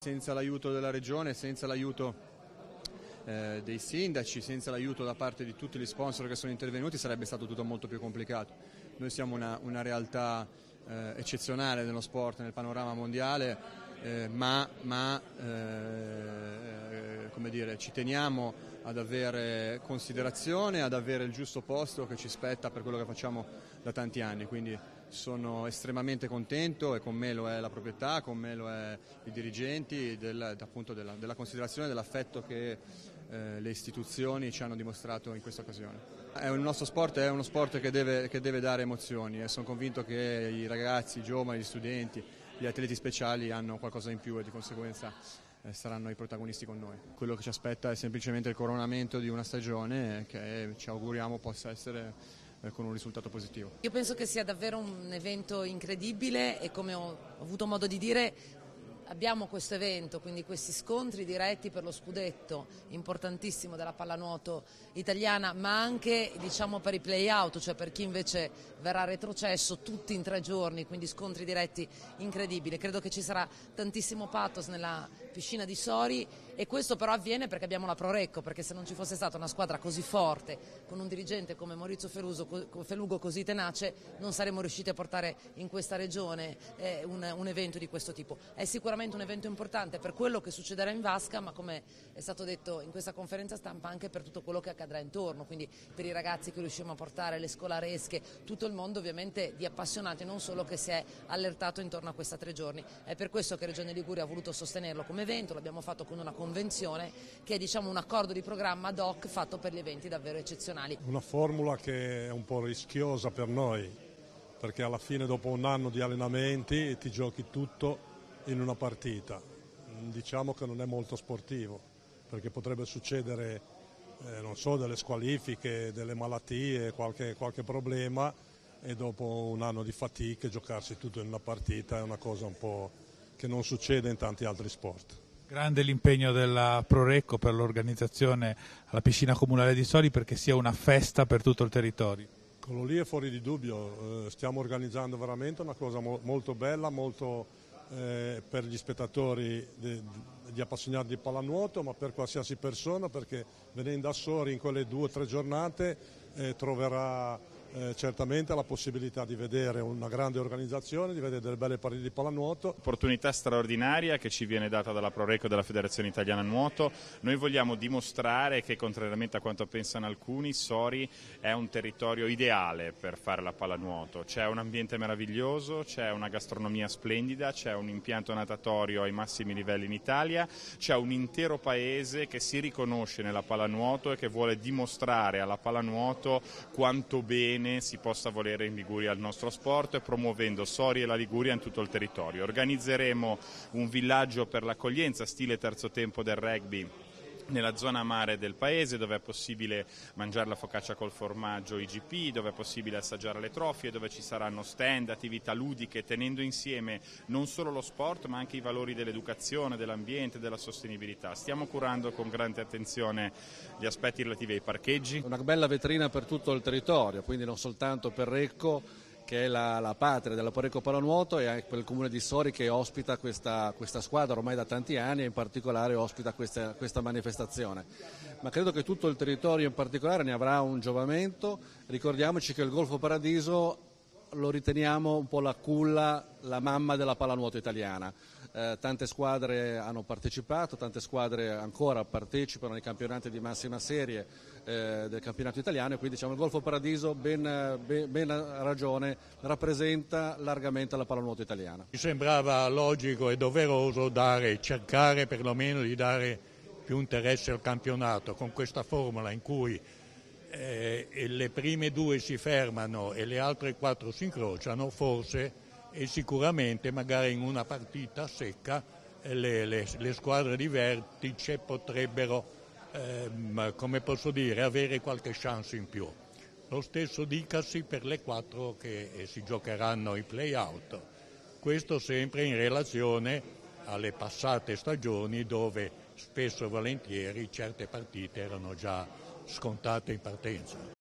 Senza l'aiuto della Regione, senza l'aiuto eh, dei sindaci, senza l'aiuto da parte di tutti gli sponsor che sono intervenuti sarebbe stato tutto molto più complicato. Noi siamo una, una realtà eh, eccezionale nello sport, nel panorama mondiale, eh, ma, ma eh, come dire, ci teniamo ad avere considerazione, ad avere il giusto posto che ci spetta per quello che facciamo da tanti anni. Quindi sono estremamente contento e con me lo è la proprietà, con me lo è i dirigenti del, appunto della, della considerazione e dell'affetto che eh, le istituzioni ci hanno dimostrato in questa occasione. È un nostro sport è uno sport che deve, che deve dare emozioni e sono convinto che i ragazzi, i giovani, gli studenti, gli atleti speciali hanno qualcosa in più e di conseguenza eh, saranno i protagonisti con noi. Quello che ci aspetta è semplicemente il coronamento di una stagione che ci auguriamo possa essere con un risultato positivo. Io penso che sia davvero un evento incredibile e come ho avuto modo di dire abbiamo questo evento, quindi questi scontri diretti per lo scudetto importantissimo della pallanuoto italiana, ma anche diciamo, per i play-out, cioè per chi invece verrà retrocesso, tutti in tre giorni, quindi scontri diretti incredibili. Credo che ci sarà tantissimo pathos nella piscina di Sori e questo però avviene perché abbiamo la Prorecco, perché se non ci fosse stata una squadra così forte, con un dirigente come Maurizio Felugo così tenace, non saremmo riusciti a portare in questa regione eh, un, un evento di questo tipo. È sicuramente un evento importante per quello che succederà in Vasca, ma come è stato detto in questa conferenza stampa anche per tutto quello che accadrà intorno, quindi per i ragazzi che riusciamo a portare, le scolaresche, tutto il mondo ovviamente di appassionati, non solo che si è allertato intorno a questa tre giorni. È per questo che Regione Liguria ha voluto sostenerlo come evento, l'abbiamo fatto con una convenzione che è diciamo, un accordo di programma ad hoc fatto per gli eventi davvero eccezionali. Una formula che è un po' rischiosa per noi, perché alla fine dopo un anno di allenamenti ti giochi tutto in una partita. Diciamo che non è molto sportivo, perché potrebbe succedere, eh, non so, delle squalifiche, delle malattie, qualche, qualche problema e dopo un anno di fatiche giocarsi tutto in una partita è una cosa un po' che non succede in tanti altri sport. Grande l'impegno della Prorecco per l'organizzazione alla piscina comunale di Soli perché sia una festa per tutto il territorio. Quello lì è fuori di dubbio, eh, stiamo organizzando veramente una cosa molto bella, molto eh, per gli spettatori gli appassionati di pallanuoto, ma per qualsiasi persona perché venendo a Sori in quelle due o tre giornate eh, troverà eh, certamente la possibilità di vedere una grande organizzazione, di vedere delle belle partite di pallanuoto. Opportunità straordinaria che ci viene data dalla Proreco della Federazione Italiana Nuoto. Noi vogliamo dimostrare che contrariamente a quanto pensano alcuni, Sori è un territorio ideale per fare la pallanuoto. C'è un ambiente meraviglioso, c'è una gastronomia splendida, c'è un impianto natatorio ai massimi livelli in Italia, c'è un intero paese che si riconosce nella pallanuoto e che vuole dimostrare alla pallanuoto quanto bene bene si possa volere in Liguria il nostro sport promuovendo Sori e la Liguria in tutto il territorio. Organizzeremo un villaggio per l'accoglienza stile terzo tempo del rugby nella zona mare del paese dove è possibile mangiare la focaccia col formaggio IGP, dove è possibile assaggiare le trofie, dove ci saranno stand, attività ludiche, tenendo insieme non solo lo sport ma anche i valori dell'educazione, dell'ambiente, della sostenibilità. Stiamo curando con grande attenzione gli aspetti relativi ai parcheggi. Una bella vetrina per tutto il territorio, quindi non soltanto per Recco che è la, la patria della Poreco Palanuoto e quel comune di Sori che ospita questa, questa, squadra ormai da tanti anni e in particolare ospita questa, questa, manifestazione. Ma credo che tutto il territorio in particolare ne avrà un giovamento. Ricordiamoci che il Golfo Paradiso lo riteniamo un po' la culla, la mamma della pallanuoto italiana. Eh, tante squadre hanno partecipato, tante squadre ancora partecipano ai campionati di massima serie eh, del campionato italiano e quindi diciamo, il Golfo Paradiso ben, ben, ben ragione rappresenta largamente la pallanuoto italiana. Mi sembrava logico e doveroso dare, cercare perlomeno di dare più interesse al campionato con questa formula in cui eh, le prime due si fermano e le altre quattro si incrociano, forse e sicuramente magari in una partita secca le, le, le squadre di vertice potrebbero, ehm, come posso dire, avere qualche chance in più. Lo stesso dicasi per le quattro che eh, si giocheranno i play-out. Questo sempre in relazione alle passate stagioni dove spesso e volentieri certe partite erano già scontate in partenza.